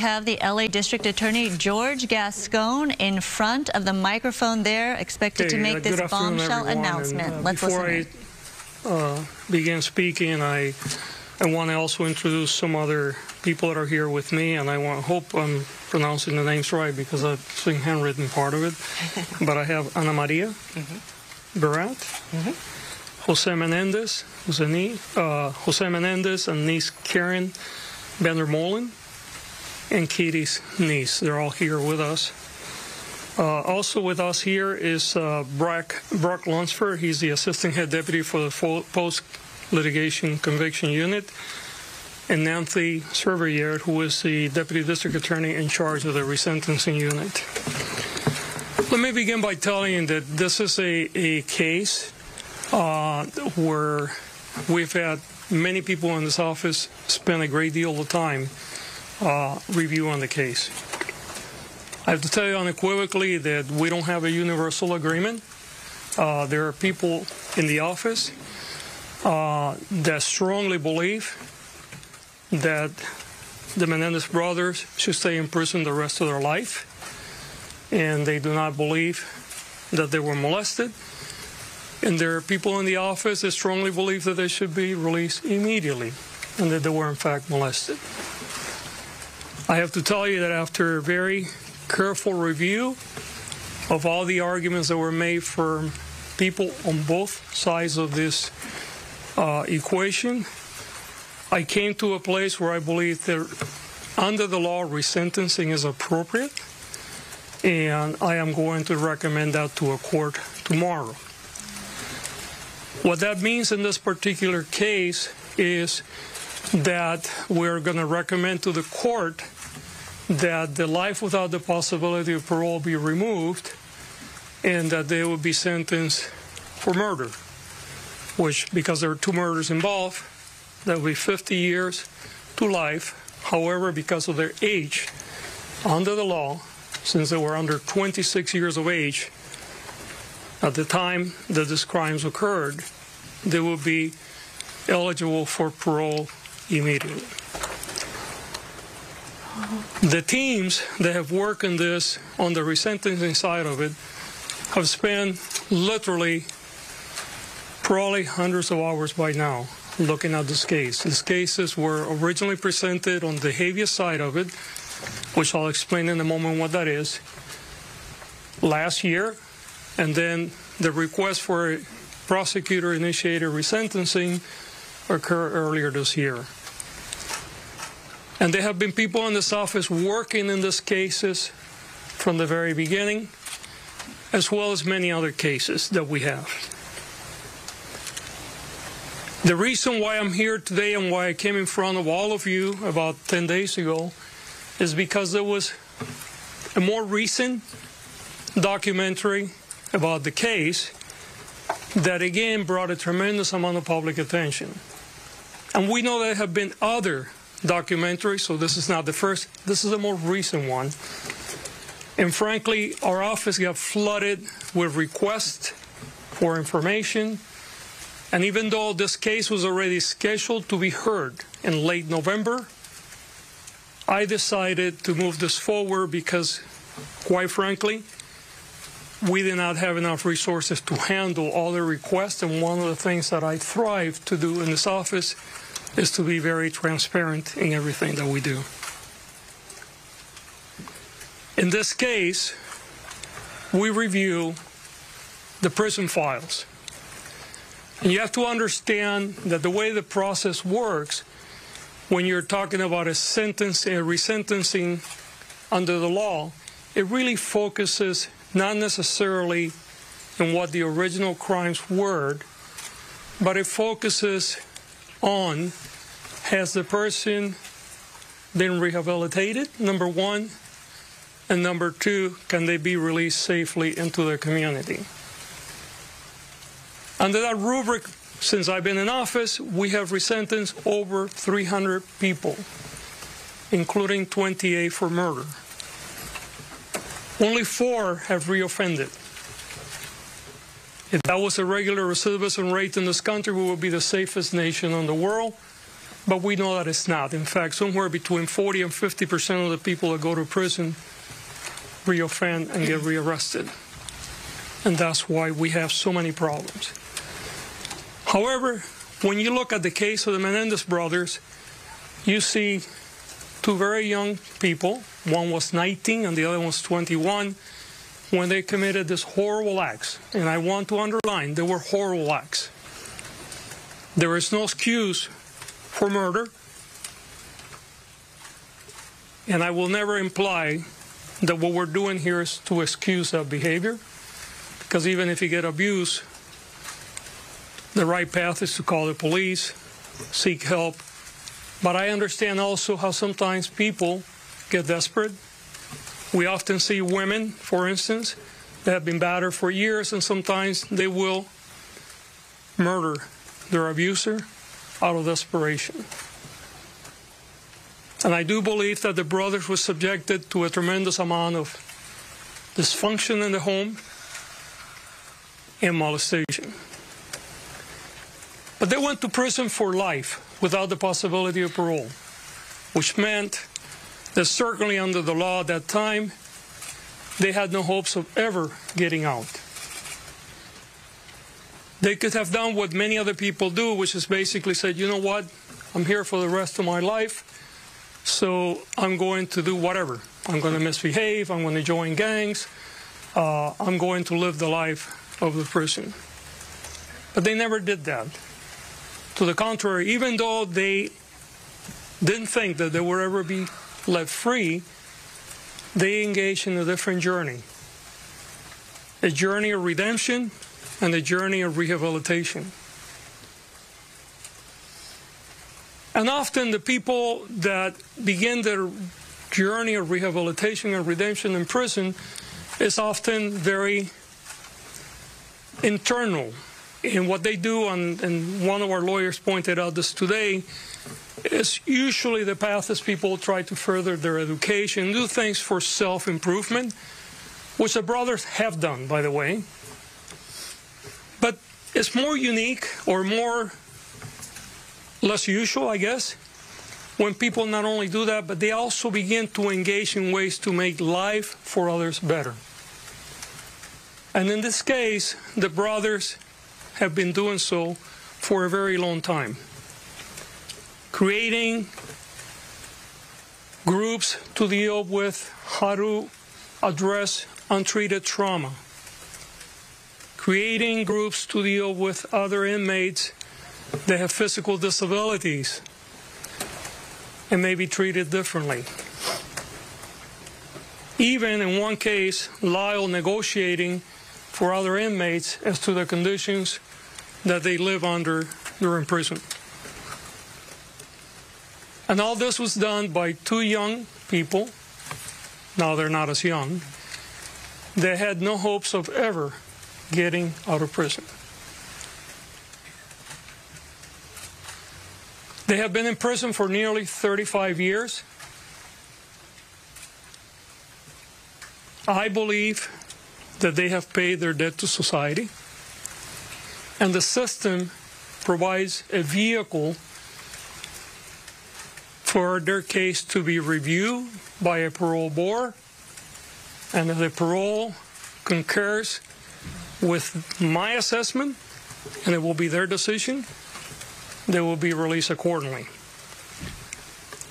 have the LA District Attorney George Gascon in front of the microphone there, expected to make uh, this bombshell everyone. announcement. And, uh, Let's before listen. in. I uh, begin speaking, I I want to also introduce some other people that are here with me, and I want hope I'm pronouncing the names right because I've seen handwritten part of it. but I have Ana Maria Mm-hmm. Baralt, Jose Menendez, Jose, uh, Jose Menendez, and niece Karen Vandermolen, and Katie's niece. They're all here with us. Uh, also with us here is uh, Brock, Brock Lunsford. He's the Assistant Head Deputy for the Post Litigation Conviction Unit. And Nancy Servier, who is the Deputy District Attorney in charge of the Resentencing Unit. Let me begin by telling you that this is a, a case uh, where we've had many people in this office spend a great deal of time uh, on the case. I have to tell you unequivocally that we don't have a universal agreement. Uh, there are people in the office uh, that strongly believe that the Menendez brothers should stay in prison the rest of their life, and they do not believe that they were molested. And there are people in the office that strongly believe that they should be released immediately and that they were in fact molested. I have to tell you that after a very careful review of all the arguments that were made for people on both sides of this uh, equation, I came to a place where I believe that under the law, resentencing is appropriate, and I am going to recommend that to a court tomorrow. What that means in this particular case is that we're going to recommend to the court that the life without the possibility of parole be removed and that they would be sentenced for murder, which, because there are two murders involved, that would be 50 years to life. However, because of their age, under the law, since they were under 26 years of age at the time that these crimes occurred, they would be eligible for parole immediately. The teams that have worked on this, on the resentencing side of it, have spent literally probably hundreds of hours by now looking at this case. These cases were originally presented on the habeas side of it, which I'll explain in a moment what that is, last year, and then the request for prosecutor-initiated resentencing occurred earlier this year. And there have been people in this office working in these cases from the very beginning, as well as many other cases that we have. The reason why I'm here today and why I came in front of all of you about 10 days ago is because there was a more recent documentary about the case that again brought a tremendous amount of public attention. And we know there have been other documentaries, so this is not the first, this is the more recent one. And frankly, our office got flooded with requests for information. And even though this case was already scheduled to be heard in late November, I decided to move this forward because, quite frankly, we did not have enough resources to handle all the requests. And one of the things that I thrive to do in this office is to be very transparent in everything that we do. In this case, we review the prison files. And you have to understand that the way the process works, when you're talking about a sentence, a resentencing under the law, it really focuses not necessarily on what the original crimes were, but it focuses on has the person been rehabilitated, number one, and number two, can they be released safely into their community? Under that rubric, since I've been in office, we have resentenced over 300 people, including 28 for murder. Only four have reoffended. If that was a regular recidivism rate in this country, we would be the safest nation in the world. but we know that it's not. In fact, somewhere between 40 and 50 percent of the people that go to prison reoffend and get rearrested. And that's why we have so many problems. However, when you look at the case of the Menendez brothers, you see two very young people. One was 19 and the other one was 21 when they committed this horrible acts. And I want to underline they were horrible acts. There is no excuse for murder. And I will never imply that what we're doing here is to excuse that behavior. Because even if you get abused, the right path is to call the police, seek help. But I understand also how sometimes people get desperate. We often see women, for instance, that have been battered for years, and sometimes they will murder their abuser out of desperation. And I do believe that the brothers were subjected to a tremendous amount of dysfunction in the home and molestation. But they went to prison for life without the possibility of parole, which meant that certainly under the law at that time, they had no hopes of ever getting out. They could have done what many other people do, which is basically said, you know what, I'm here for the rest of my life, so I'm going to do whatever. I'm going to misbehave, I'm going to join gangs, uh, I'm going to live the life of the prison. But they never did that. To the contrary, even though they didn't think that they would ever be let free, they engage in a different journey a journey of redemption and a journey of rehabilitation. And often the people that begin their journey of rehabilitation and redemption in prison is often very internal and what they do, and, and one of our lawyers pointed out this today, is usually the path is people try to further their education, do things for self-improvement, which the brothers have done, by the way. But it's more unique or more less usual, I guess, when people not only do that, but they also begin to engage in ways to make life for others better. And in this case, the brothers have been doing so for a very long time. Creating groups to deal with how to address untreated trauma. Creating groups to deal with other inmates that have physical disabilities and may be treated differently. Even in one case, Lyle negotiating for other inmates as to the conditions that they live under during prison. And all this was done by two young people. Now they're not as young. They had no hopes of ever getting out of prison. They have been in prison for nearly 35 years. I believe that they have paid their debt to society. And the system provides a vehicle for their case to be reviewed by a parole board. And if the parole concurs with my assessment, and it will be their decision, they will be released accordingly.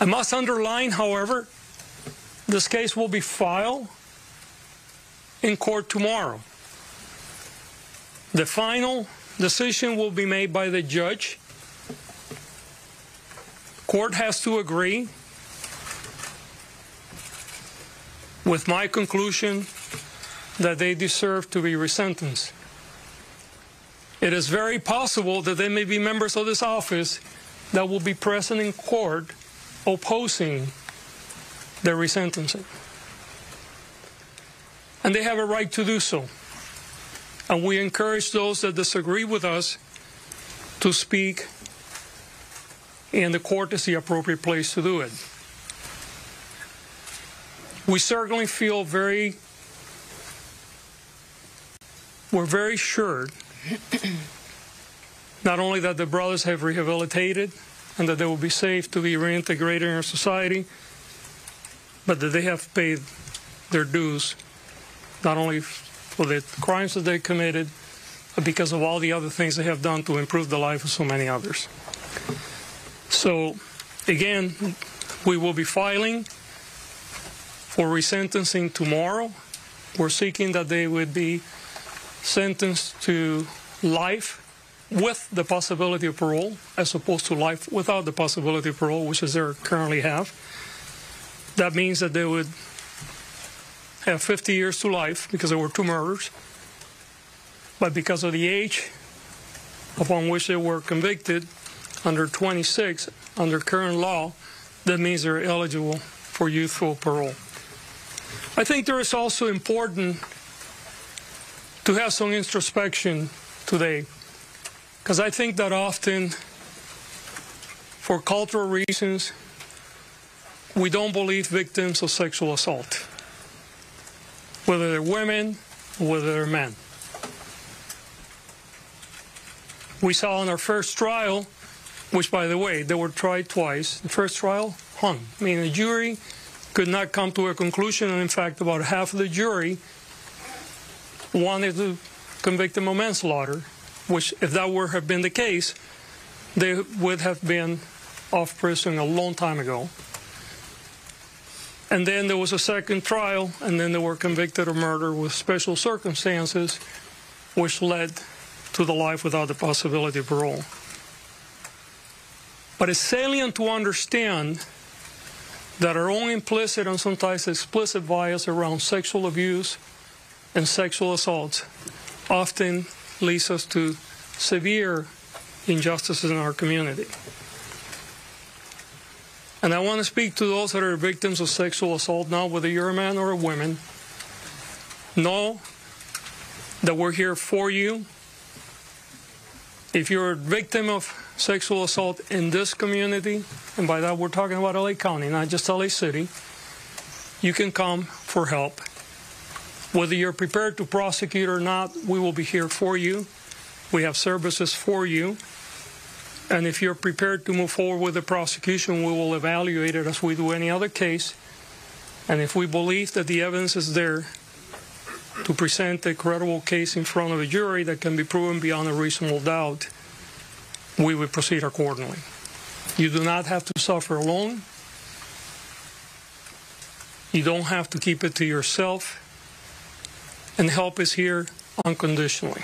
I must underline, however, this case will be filed in court tomorrow. The final Decision will be made by the judge. Court has to agree with my conclusion that they deserve to be resentenced. It is very possible that there may be members of this office that will be present in court opposing their resentencing. And they have a right to do so. And we encourage those that disagree with us to speak, and the court is the appropriate place to do it. We certainly feel very, we're very sure not only that the brothers have rehabilitated and that they will be safe to be reintegrated in our society, but that they have paid their dues, not only for the crimes that they committed, but because of all the other things they have done to improve the life of so many others. So, again, we will be filing for resentencing tomorrow. We're seeking that they would be sentenced to life with the possibility of parole, as opposed to life without the possibility of parole, which is they currently have. That means that they would have 50 years to life because there were two murders. But because of the age upon which they were convicted, under 26, under current law, that means they're eligible for youthful parole. I think there is also important to have some introspection today, because I think that often, for cultural reasons, we don't believe victims of sexual assault, whether they're women or whether they're men. We saw in our first trial, which, by the way, they were tried twice. The first trial hung, I mean, the jury could not come to a conclusion, and in fact, about half of the jury wanted to convict them of manslaughter, which, if that were have been the case, they would have been off prison a long time ago. And then there was a second trial, and then they were convicted of murder with special circumstances, which led to the life without the possibility of parole. But it's salient to understand that our own implicit and sometimes explicit bias around sexual abuse and sexual assaults often leads us to severe injustices in our community. And I want to speak to those that are victims of sexual assault now, whether you're a man or a woman. Know that we're here for you. If you're a victim of sexual assault in this community, and by that we're talking about LA County, not just LA City, you can come for help. Whether you're prepared to prosecute or not, we will be here for you. We have services for you. And if you're prepared to move forward with the prosecution, we will evaluate it as we do any other case. And if we believe that the evidence is there to present a credible case in front of a jury that can be proven beyond a reasonable doubt, we will proceed accordingly. You do not have to suffer alone. You don't have to keep it to yourself. And help is here unconditionally.